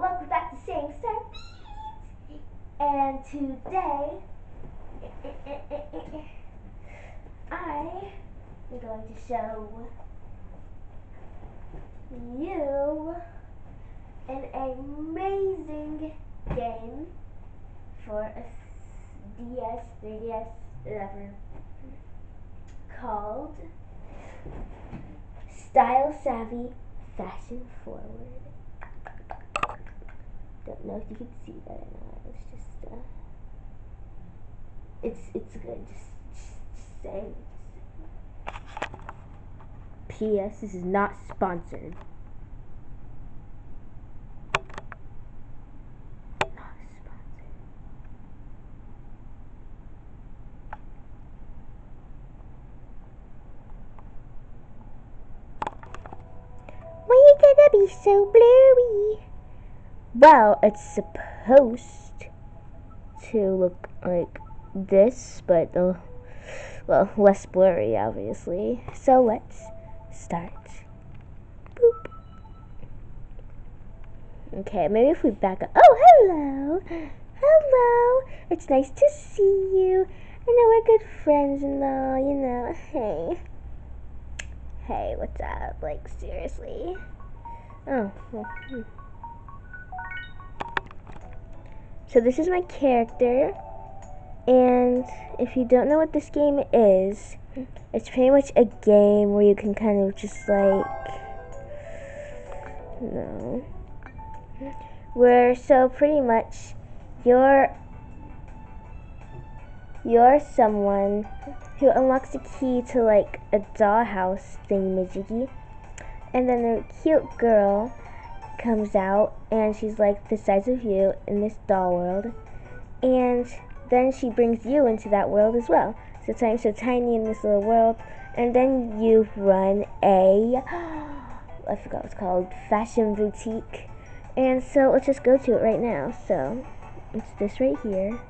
welcome back to Singstar And today, I am going to show you an amazing game for a DS, 3DS, whatever, called Style Savvy Fashion Forward. Don't know if you can see that or not. It's just, uh, it's it's good. Just, just say. P.S. This is not sponsored. Why you gonna be so blurry? Well, it's supposed to look like this, but uh, well, less blurry, obviously. So let's start. Boop. Okay, maybe if we back up. Oh, hello! Hello! It's nice to see you. I know we're good friends and all, you know. Hey. Hey, what's up? Like, seriously? Oh, well, hmm. So this is my character, and if you don't know what this game is, it's pretty much a game where you can kind of just like, no, where so pretty much you're you're someone who unlocks a key to like a dollhouse thingy and then a cute girl comes out and she's like the size of you in this doll world. And then she brings you into that world as well. So I'm so tiny in this little world. And then you run a I forgot what it's called fashion boutique. And so let's just go to it right now. So it's this right here.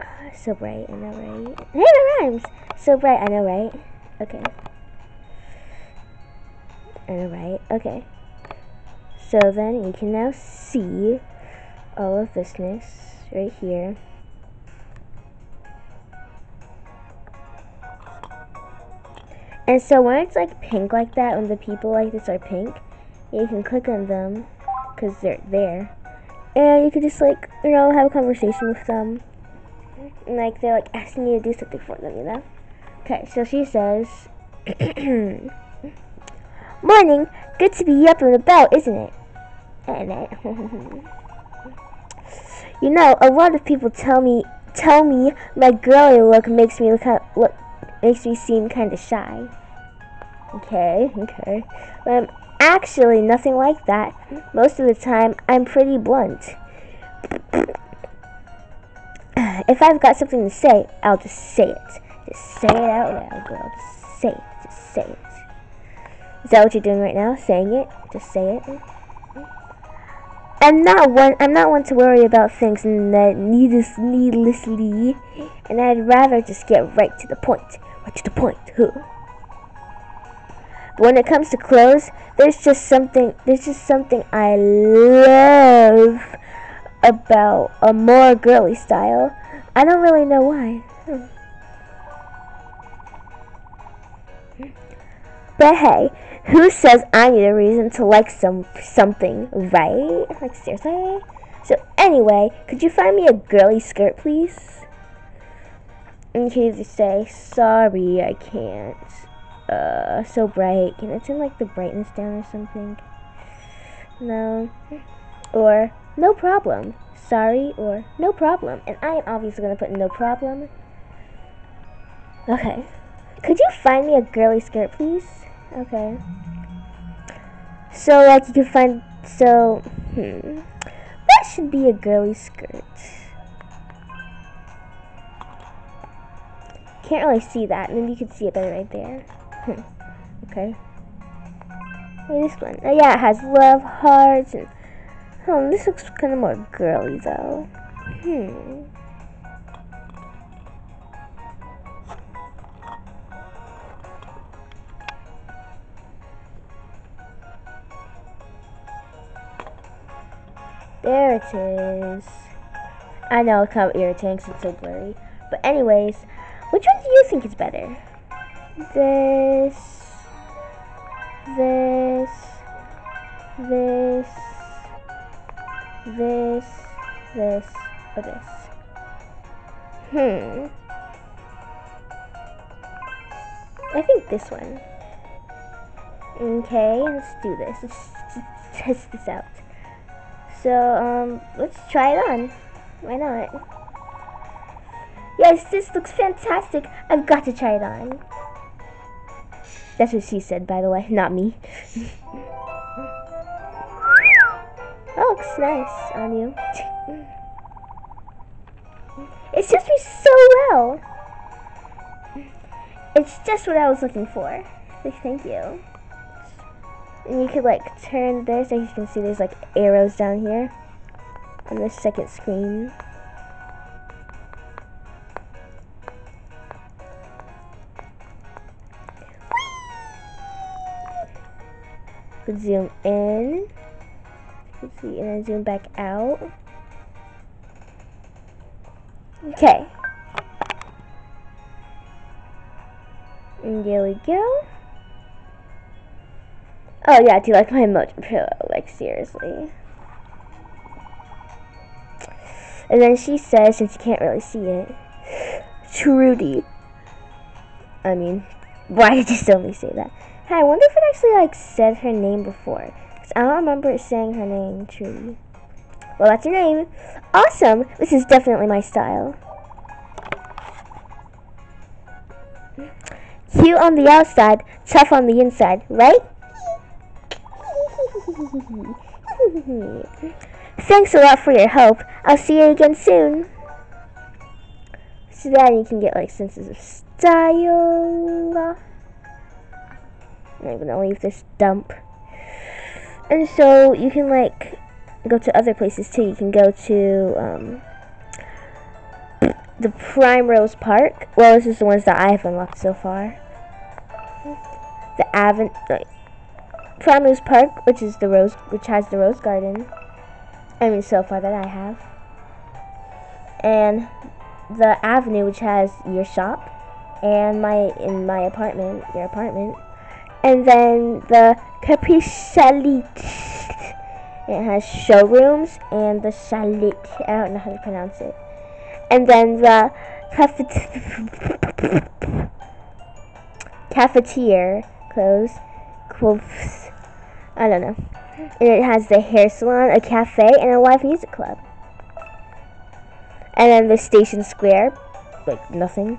Uh, so bright I know right? Hey that rhymes! So bright I know right? Okay right? Okay. So then you can now see all of thisness right here. And so when it's like pink like that, when the people like this are pink, you can click on them because they're there. And you can just like, you know, have a conversation with them. And, like they're like asking you to do something for them, you know? Okay, so she says Morning. Good to be up and about, isn't it? you know, a lot of people tell me tell me my girly look makes me look, look makes me seem kind of shy. Okay, okay. But I'm actually nothing like that. Most of the time, I'm pretty blunt. if I've got something to say, I'll just say it. Just say it out loud, girl. Just say it. Just say it. Is that what you're doing right now? Saying it? Just say it. I'm not one. I'm not one to worry about things that needless, needlessly, and I'd rather just get right to the point. Right to the point. Huh? But when it comes to clothes, there's just something. There's just something I love about a more girly style. I don't really know why. Hmm. But hey, who says I need a reason to like some something, right? Like seriously? So anyway, could you find me a girly skirt, please? And you say, sorry, I can't. Uh, so bright. Can I turn like the brightness down or something? No. Or, no problem. Sorry, or no problem. And I am obviously going to put no problem. Okay. Could you find me a girly skirt, please? Okay. So, like, you can find, so, hmm. That should be a girly skirt. Can't really see that. Maybe you can see it better right there. Hmm. Okay. Maybe this one. Oh, yeah, it has love hearts and... Oh, this looks kind of more girly, though. Hmm. There it is. I know it's kind of irritating because it's so blurry. But anyways, which one do you think is better? This, this, this, this, this, or this? Hmm. I think this one. Okay, let's do this. Let's, test this out. So, um, let's try it on. Why not? Yes, this looks fantastic. I've got to try it on. That's what she said, by the way, not me. that looks nice on you. it suits me so well. It's just what I was looking for. Thank you. And you could like turn this, as you can see there's like arrows down here on the second screen. Could zoom in. Let's see, and then zoom back out. Okay. And there we go. Oh yeah, do you like my motion pillow? Like seriously. And then she says, since you can't really see it, Trudy. I mean, why did you still me say that? Hey, I wonder if it actually like said her name before. Cause I don't remember it saying her name, Trudy. Well, that's your name. Awesome. This is definitely my style. Cute on the outside, tough on the inside, right? Thanks a lot for your help. I'll see you again soon. So then you can get like senses of style. I'm gonna leave this dump. And so you can like go to other places too. You can go to um, the Primrose Park. Well, this is the ones that I've unlocked so far. The Avon, Primrose Park, which is the rose, which has the rose garden. I mean, so far that I have. And the avenue, which has your shop, and my in my apartment, your apartment, and then the Capri Chalet. It has showrooms and the chalet. I don't know how to pronounce it. And then the cafet cafetiere clothes. I don't know. And it has the hair salon, a cafe, and a live music club. And then the station square, like nothing.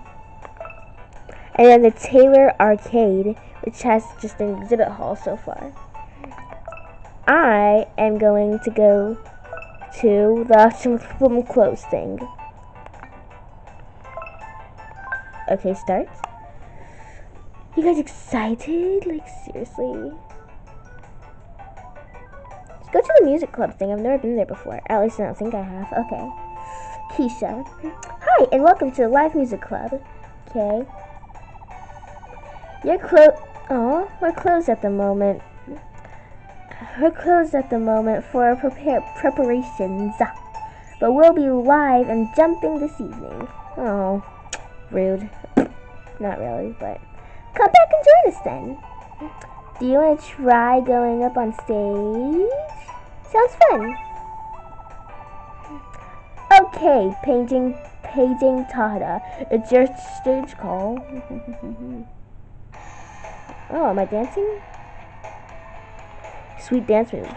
And then the Taylor Arcade, which has just an exhibit hall so far. I am going to go to the swim clothes thing. Okay, start. You guys excited? Like, seriously? Let's Go to the music club thing. I've never been there before. At least I don't think I have. Okay. Keisha. Hi, and welcome to the live music club. Okay. You're close. Oh, we're closed at the moment. We're closed at the moment for prepare preparations. But we'll be live and jumping this evening. Oh, rude. Not really, but come back and join us then. Do you want to try going up on stage? Sounds fun. Okay, painting, painting Tada. It's your stage call. oh, am I dancing? Sweet dance moves.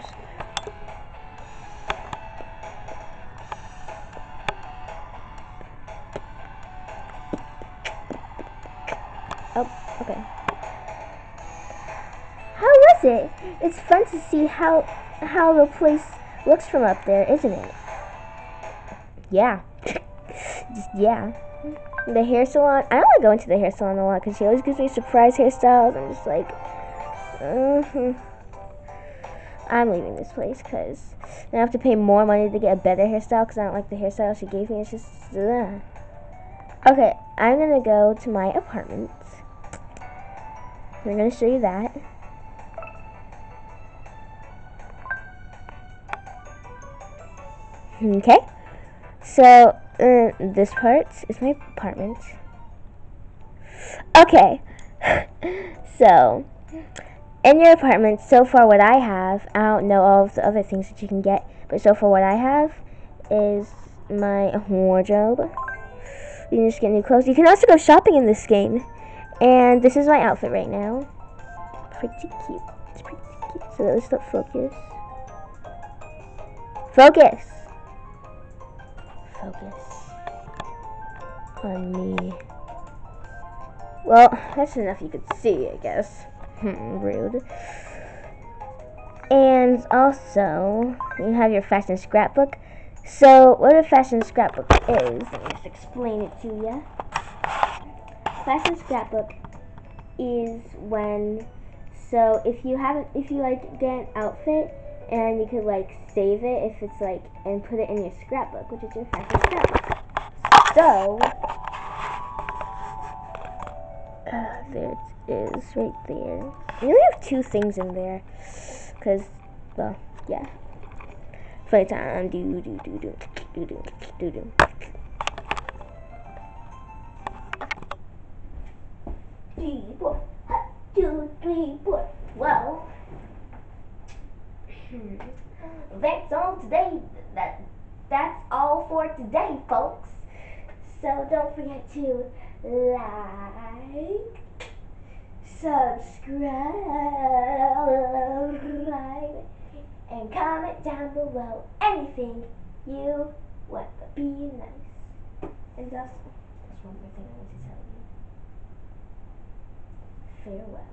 Oh, okay. How was it? It's fun to see how how the place looks from up there, isn't it? Yeah. Just, yeah. The hair salon, I don't like going to the hair salon a lot because she always gives me surprise hairstyles. I'm just like, mm -hmm. I'm leaving this place because I have to pay more money to get a better hairstyle because I don't like the hairstyle she gave me. It's just, ugh. Okay, I'm going to go to my apartment. I'm going to show you that. Okay. So, uh, this part is my apartment. Okay. so, in your apartment, so far what I have, I don't know all of the other things that you can get, but so far what I have is my wardrobe. You can just get new clothes. You can also go shopping in this game. And this is my outfit right now. Pretty cute. It's pretty cute. So let's stop focus. Focus! Focus. On me. Well, that's enough you could see, I guess. Rude. And also, you have your fashion scrapbook. So, what a fashion scrapbook is, let me just explain it to you. Fashion scrapbook is when, so if you haven't, if you like get an outfit and you could like save it if it's like, and put it in your scrapbook, which is your fashion scrapbook. So, uh, there it is, right there. You only have two things in there, because, well, yeah. Playtime, do do do do do do do do. Three, four, two, three, four. Well, that's all today. That that's all for today, folks. So don't forget to like, subscribe and comment down below anything you want. But be nice. And also, there's one more thing I want to tell you farewell.